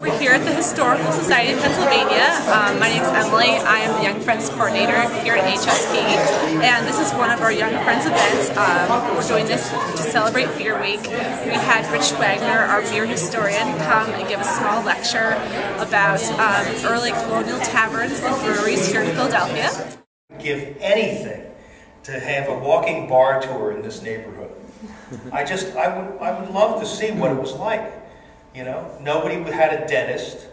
We're here at the Historical Society of Pennsylvania. Um, my name is Emily. I am the Young Friends Coordinator here at HSP, and this is one of our Young Friends events. Um, we're doing this to celebrate Beer Week. We had Rich Wagner, our beer historian, come and give a small lecture about um, early colonial taverns and breweries here in Philadelphia. Give anything to have a walking bar tour in this neighborhood. I just, I would, I would love to see what it was like. You know, nobody had a dentist.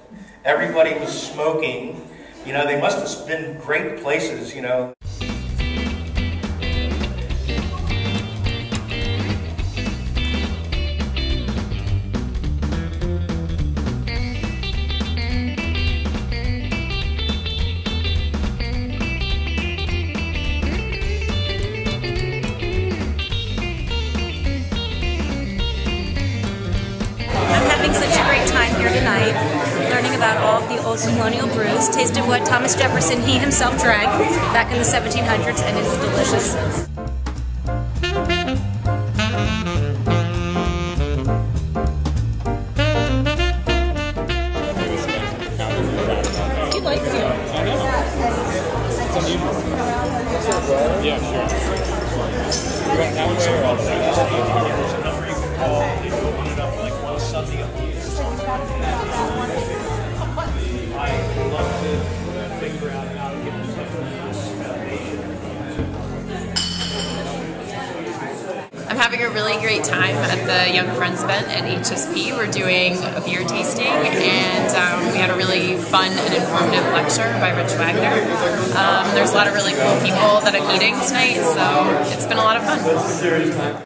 Everybody was smoking. You know, they must have been great places, you know. Having such a great time here tonight, learning about all of the old colonial brews, tasted what Thomas Jefferson, he himself drank back in the 1700s, and it's delicious. Yeah, sure. That having a really great time at the Young Friends event at HSP. We're doing a beer tasting, and um, we had a really fun and informative lecture by Rich Wagner. Um, there's a lot of really cool people that I'm meeting tonight, so it's been a lot of fun.